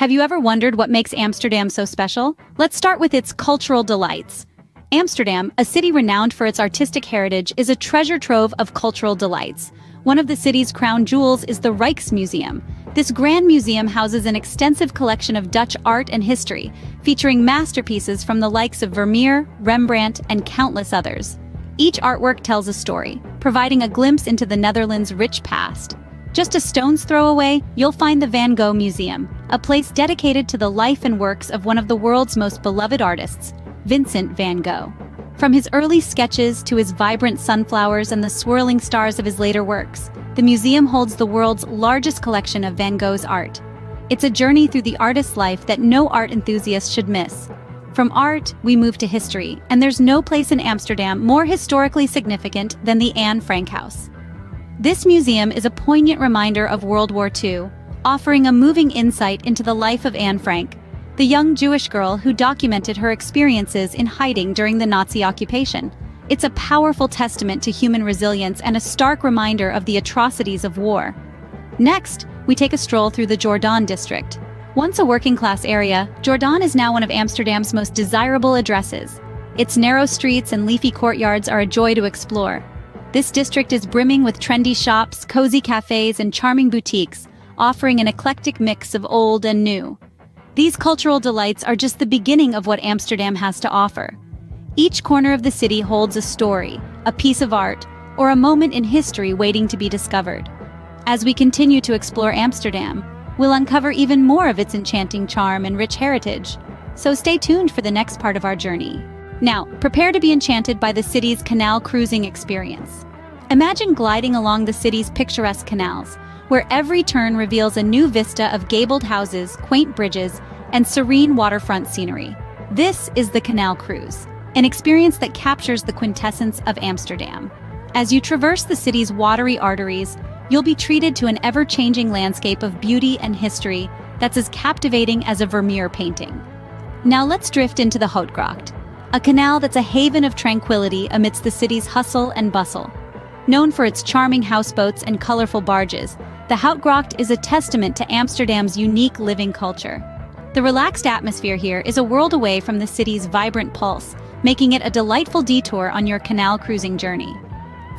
Have you ever wondered what makes Amsterdam so special? Let's start with its cultural delights. Amsterdam, a city renowned for its artistic heritage, is a treasure trove of cultural delights. One of the city's crown jewels is the Rijksmuseum. This grand museum houses an extensive collection of Dutch art and history, featuring masterpieces from the likes of Vermeer, Rembrandt, and countless others. Each artwork tells a story, providing a glimpse into the Netherlands' rich past. Just a stone's throw away, you'll find the Van Gogh Museum, a place dedicated to the life and works of one of the world's most beloved artists, Vincent van Gogh. From his early sketches to his vibrant sunflowers and the swirling stars of his later works, the museum holds the world's largest collection of Van Gogh's art. It's a journey through the artist's life that no art enthusiast should miss. From art, we move to history, and there's no place in Amsterdam more historically significant than the Anne Frank House. This museum is a poignant reminder of World War II, offering a moving insight into the life of Anne Frank, the young Jewish girl who documented her experiences in hiding during the Nazi occupation. It's a powerful testament to human resilience and a stark reminder of the atrocities of war. Next, we take a stroll through the Jordaan district. Once a working-class area, Jordaan is now one of Amsterdam's most desirable addresses. Its narrow streets and leafy courtyards are a joy to explore, this district is brimming with trendy shops, cozy cafes, and charming boutiques, offering an eclectic mix of old and new. These cultural delights are just the beginning of what Amsterdam has to offer. Each corner of the city holds a story, a piece of art, or a moment in history waiting to be discovered. As we continue to explore Amsterdam, we'll uncover even more of its enchanting charm and rich heritage. So stay tuned for the next part of our journey. Now, prepare to be enchanted by the city's canal cruising experience. Imagine gliding along the city's picturesque canals, where every turn reveals a new vista of gabled houses, quaint bridges, and serene waterfront scenery. This is the Canal Cruise, an experience that captures the quintessence of Amsterdam. As you traverse the city's watery arteries, you'll be treated to an ever-changing landscape of beauty and history that's as captivating as a Vermeer painting. Now let's drift into the Houtgracht, a canal that's a haven of tranquility amidst the city's hustle and bustle. Known for its charming houseboats and colorful barges, the Houtgracht is a testament to Amsterdam's unique living culture. The relaxed atmosphere here is a world away from the city's vibrant pulse, making it a delightful detour on your canal cruising journey.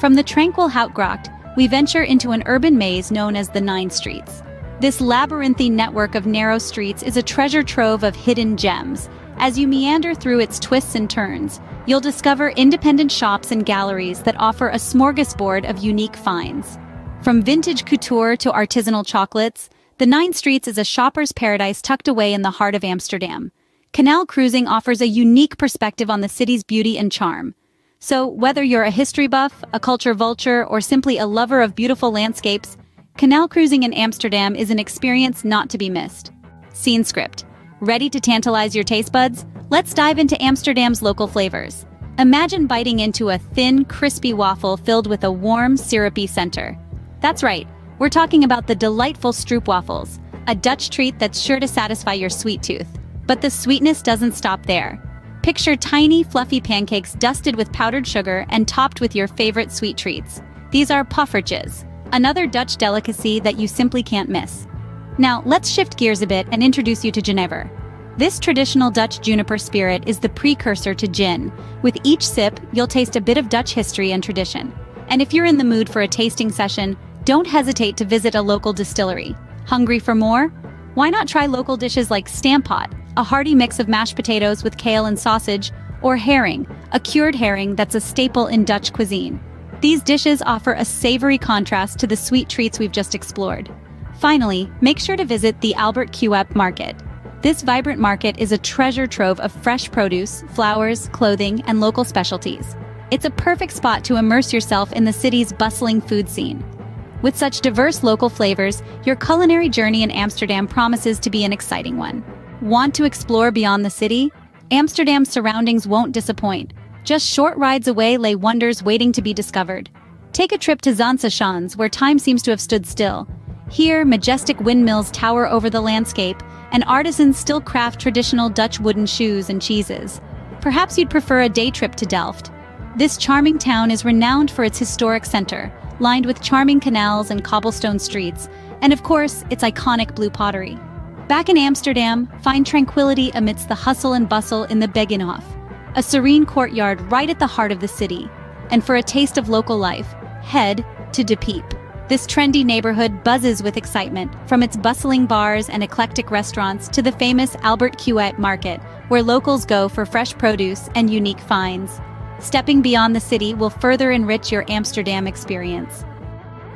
From the tranquil Houtgracht, we venture into an urban maze known as the Nine Streets. This labyrinthine network of narrow streets is a treasure trove of hidden gems, as you meander through its twists and turns, you'll discover independent shops and galleries that offer a smorgasbord of unique finds. From vintage couture to artisanal chocolates, the Nine Streets is a shopper's paradise tucked away in the heart of Amsterdam. Canal cruising offers a unique perspective on the city's beauty and charm. So, whether you're a history buff, a culture vulture, or simply a lover of beautiful landscapes, canal cruising in Amsterdam is an experience not to be missed. Scene script. Ready to tantalize your taste buds? Let's dive into Amsterdam's local flavors. Imagine biting into a thin, crispy waffle filled with a warm, syrupy center. That's right, we're talking about the delightful stroopwafels, a Dutch treat that's sure to satisfy your sweet tooth. But the sweetness doesn't stop there. Picture tiny, fluffy pancakes dusted with powdered sugar and topped with your favorite sweet treats. These are poffertjes, another Dutch delicacy that you simply can't miss. Now, let's shift gears a bit and introduce you to Genever. This traditional Dutch juniper spirit is the precursor to gin. With each sip, you'll taste a bit of Dutch history and tradition. And if you're in the mood for a tasting session, don't hesitate to visit a local distillery. Hungry for more? Why not try local dishes like Stamppot, a hearty mix of mashed potatoes with kale and sausage, or herring, a cured herring that's a staple in Dutch cuisine. These dishes offer a savory contrast to the sweet treats we've just explored. Finally, make sure to visit the Albert Cuyp Market. This vibrant market is a treasure trove of fresh produce, flowers, clothing, and local specialties. It's a perfect spot to immerse yourself in the city's bustling food scene. With such diverse local flavors, your culinary journey in Amsterdam promises to be an exciting one. Want to explore beyond the city? Amsterdam's surroundings won't disappoint. Just short rides away lay wonders waiting to be discovered. Take a trip to Zaanse where time seems to have stood still, here, majestic windmills tower over the landscape, and artisans still craft traditional Dutch wooden shoes and cheeses. Perhaps you'd prefer a day trip to Delft. This charming town is renowned for its historic center, lined with charming canals and cobblestone streets, and of course, its iconic blue pottery. Back in Amsterdam, find tranquility amidst the hustle and bustle in the Begijnhof, a serene courtyard right at the heart of the city. And for a taste of local life, head to De Pijp. This trendy neighborhood buzzes with excitement, from its bustling bars and eclectic restaurants to the famous Albert Cuyp market, where locals go for fresh produce and unique finds. Stepping beyond the city will further enrich your Amsterdam experience.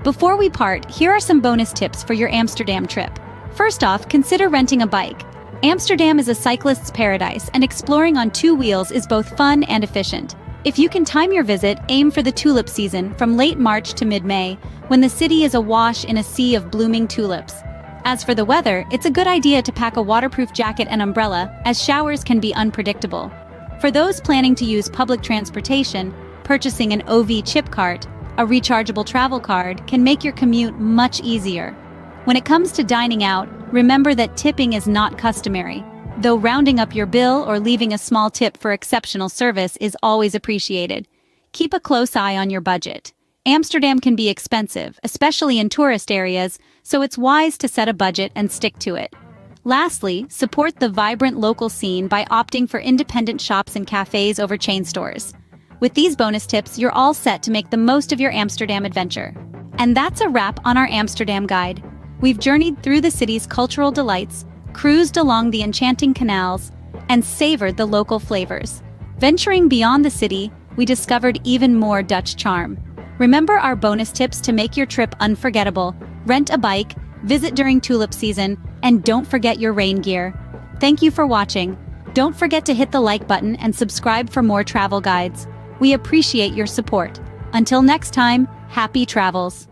Before we part, here are some bonus tips for your Amsterdam trip. First off, consider renting a bike. Amsterdam is a cyclist's paradise, and exploring on two wheels is both fun and efficient. If you can time your visit, aim for the tulip season from late March to mid-May, when the city is awash in a sea of blooming tulips. As for the weather, it's a good idea to pack a waterproof jacket and umbrella, as showers can be unpredictable. For those planning to use public transportation, purchasing an OV-chipkaart, a rechargeable travel card, can make your commute much easier. When it comes to dining out, remember that tipping is not customary, though rounding up your bill or leaving a small tip for exceptional service is always appreciated. Keep a close eye on your budget. Amsterdam can be expensive, especially in tourist areas, so it's wise to set a budget and stick to it. Lastly, support the vibrant local scene by opting for independent shops and cafes over chain stores. With these bonus tips, you're all set to make the most of your Amsterdam adventure. And that's a wrap on our Amsterdam guide. We've journeyed through the city's cultural delights, cruised along the enchanting canals, and savored the local flavors. Venturing beyond the city, we discovered even more Dutch charm. Remember our bonus tips to make your trip unforgettable. Rent a bike, visit during tulip season, and don't forget your rain gear. Thank you for watching. Don't forget to hit the like button and subscribe for more travel guides. We appreciate your support. Until next time, happy travels.